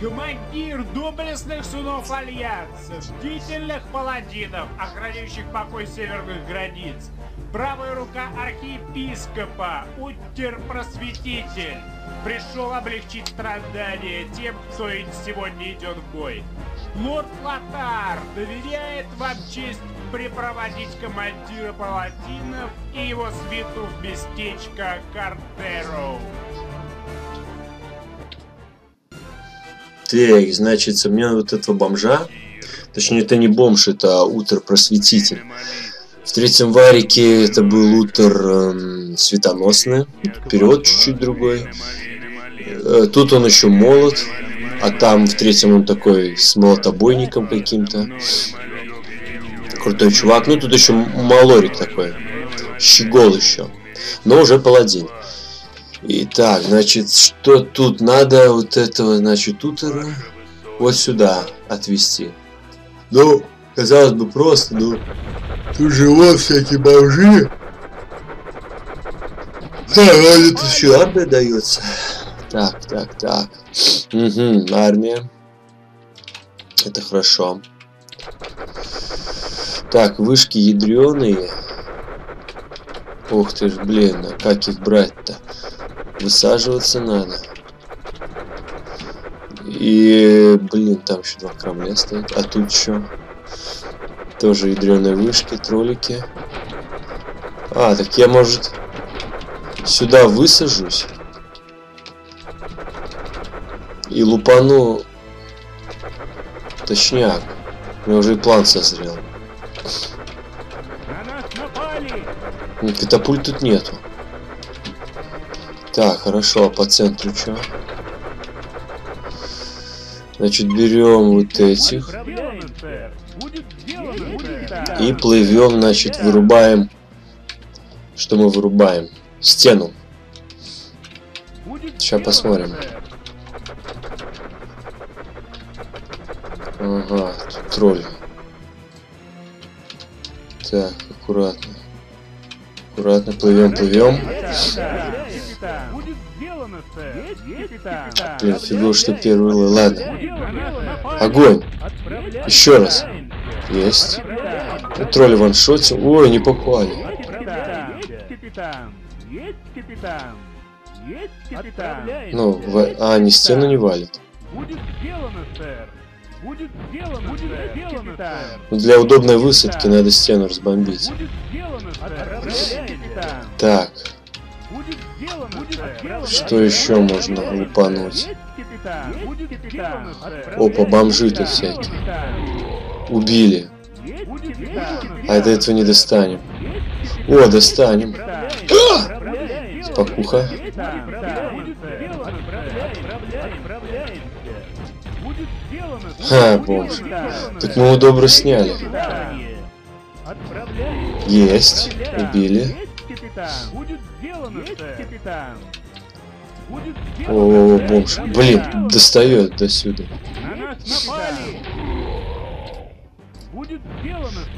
Командир доблестных сынов Альянса, бдительных паладинов, охраняющих покой северных границ, правая рука архиепископа, Уттер-просветитель, пришел облегчить страдания тем, кто сегодня идет в бой. Лорд Лотар доверяет вам честь припроводить командира паладинов и его свиту в местечко Картероу. Так, значит, мне вот этого бомжа, точнее, это не бомж, это утр-просветитель. В третьем варике это был утр эм, светоносный, перевод чуть-чуть другой. Э, тут он еще молод, а там в третьем он такой с молотобойником каким-то. Крутой чувак. Ну, тут еще малорик такой. Щегол еще. Но уже паладин. Итак, значит, что тут надо вот этого, значит, утера вот сюда отвести. Ну, казалось бы, просто, но тут же вот всякие бомжи. Да, а тут еще армия дается. Так, так, так. Угу, армия. Это хорошо. Так, вышки ядреные. Ух ты ж, блин, а как их брать-то? Высаживаться надо. И, блин, там еще два крамля стоят. А тут что? Тоже ядреные вышки, троллики. А, так я, может, сюда высажусь? И лупану... Точняк. У меня уже и план созрел. Нет, катапульт тут нету. Так, хорошо, а по центру что? Значит, берем вот этих. И плывем, значит, вырубаем. Что мы вырубаем? Стену. Сейчас посмотрим. Ага, тролль. Так, аккуратно. Аккуратно плывем, плывем. Блин, фигу, что первый лой. Ладно. Огонь. Еще раз. Есть. Тролль ваншотил. Ой, не попали. Ну, в... а, они стену не валят. Будет сделано, сэр. Будет сделано, будет сделано, Для удобной высадки надо стену разбомбить. Так. Что еще можно лупануть? Опа, бомжи тут всякие. Убили. А до этого не достанем. О, достанем. Спокуха. Ха, боже. Так мы его добро сняли. Есть. Убили. О, бомж. Блин, достает до сюда.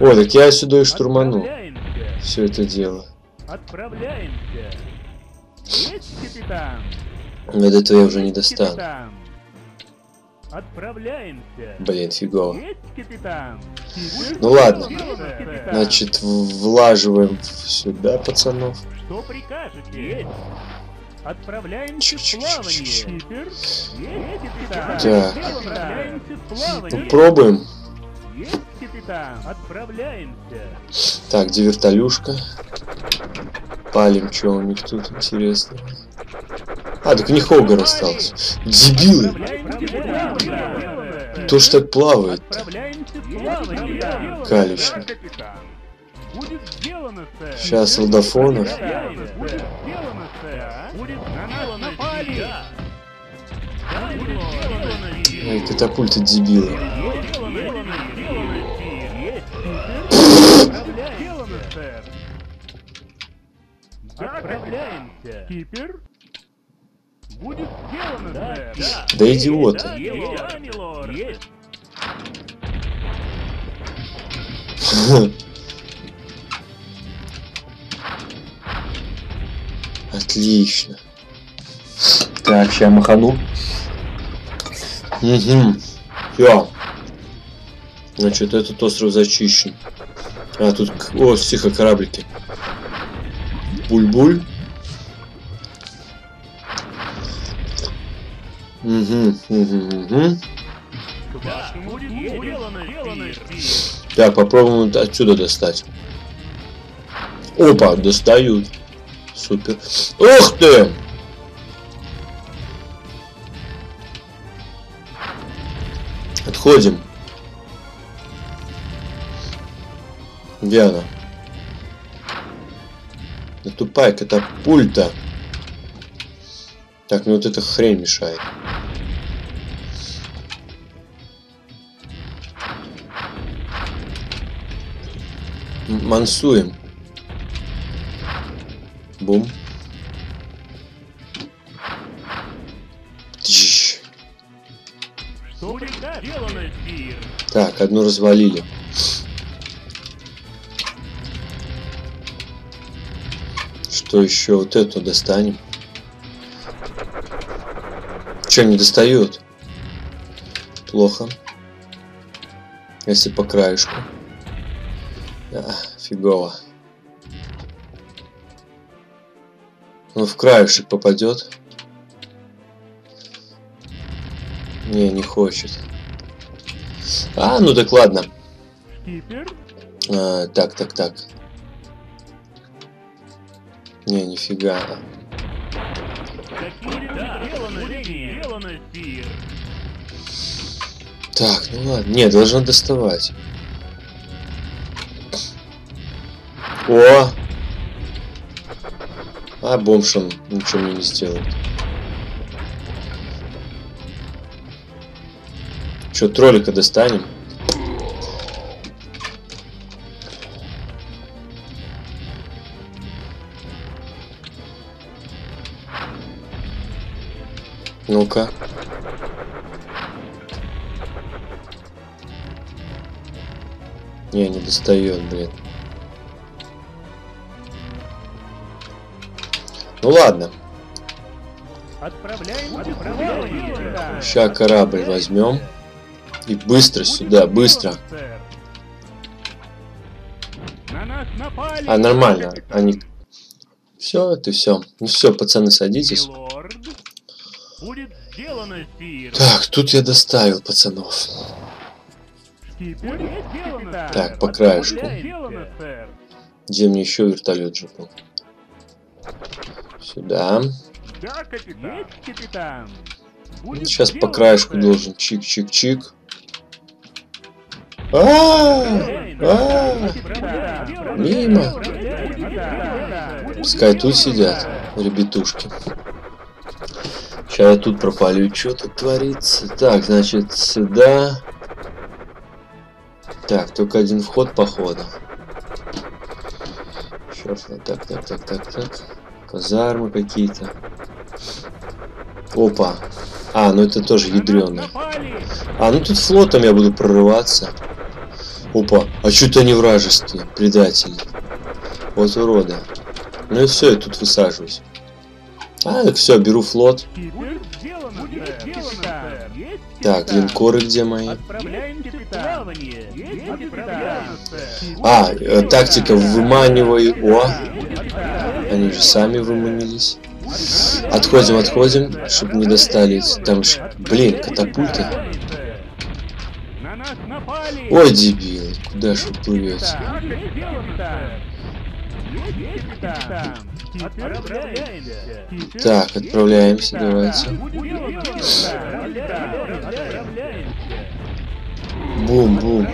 О, так я сюда и штурману. Все это дело. Отправляемся. Есть, капитан? До этого я уже не достану. Отправляемся. Блин, фигово. Ну ладно. Значит, влаживаем сюда, пацанов. Что прикажете? Отправляемся в плавание. Так. Ну, пробуем. Отправляемся. Так, где вертолюшка? Палим, что у них тут интересно. А, так не Хогар остался. Дебилы! Кто ж так плавает -то? Калищно. Сейчас солдафонов. Ай, катапульты дебилы. Отправляемся. Кипер? Будет сделано, да, да. да идиоты. Отлично. Так, сейчас махану. Угу. Все. Значит, этот остров зачищен. А, тут... О, тихо, кораблики. Буль-буль. Угу, угу, угу. Так, попробуем отсюда достать. Опа, достают. Супер. Ух ты! Отходим. Где она? Да тупая катапульта. Так, ну вот эта хрень мешает. Мансуем. Бум. Так, одну развалили. Что еще? Вот эту достанем. Че, не достает? Плохо. Если по краешку. А, фигово. Ну, в краешек попадет. Не, не хочет. А, ну так ладно. А, так, так, так. Не, нифига. Так, ну ладно. Не, должна доставать. О! А бомж он ничего мне не сделает. Че, троллика достанем? Ну-ка. Не, не достает, блин. Ну ладно, Отправляем, отправляем. ща корабль возьмем. И быстро сюда, быстро. А, нормально. Они... Все, это все. Ну все, пацаны, садитесь. Будет сделано, Спир. Так, тут я доставил пацанов. Будет сделано, Так, по краешку. Где мне еще вертолет же был? Сюда. Да, капитан. Есть, капитан. Будет Сейчас по краешку сэр. должен чик-чик-чик. А, а, Отправляем. Мимо. Отправляем. Пускай тут сидят, ребятушки. Сейчас я тут пропалю, что тут творится. Так, значит, сюда. Так, только один вход, походу. Сейчас, так, так, так, так, так. Казармы какие-то. Опа. А, ну это тоже. Напали. А, ну тут флотом я буду прорываться. Опа, а что-то они вражеские, предатели. Вот уроды. Ну и все, я тут высаживаюсь. А, так все, беру флот. Так, линкоры где мои? А, э, тактика выманивай. О, они же сами выманились. Отходим, отходим, чтобы не достали. Там ж, блин, катапульты. Ой, дебил, куда же вы плывете? Так, отправляемся, давайте. Бум-бум.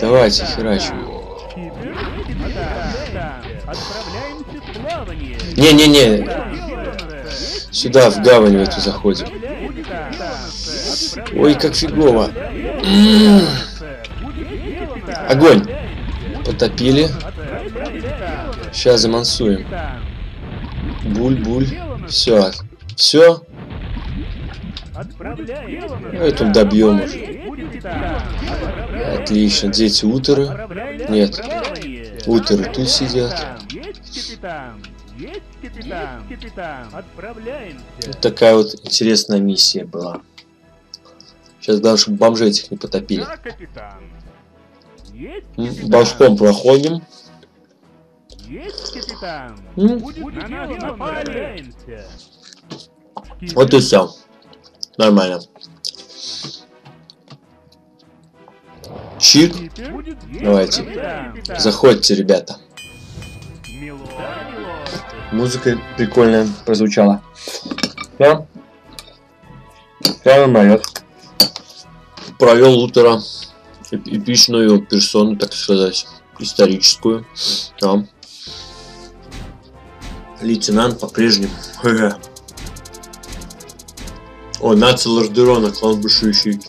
Давайте, херачим. Не-не-не, сюда, в гавань в эту заходим. Ой, как фигово. Огонь. Потопили. Сейчас замансуем. Буль-буль. Все. Все. Эту добьем уже. Отлично. Дети утеры. Нет. Утеры тут сидят. Вот такая вот интересная миссия была. Сейчас даже бомжей этих не потопили. Башком проходим. Есть, капитан. М, Будет на нас. Вот и все. Нормально. Чик. Давайте. Заходите, ребята. Музыка прикольная прозвучала. Да. Все нормально. Провел утро. Эп- Эпичную персону, так сказать. Историческую. Да. Лейтенант по-прежнему. О, Наци Лордерона, клан бушующий.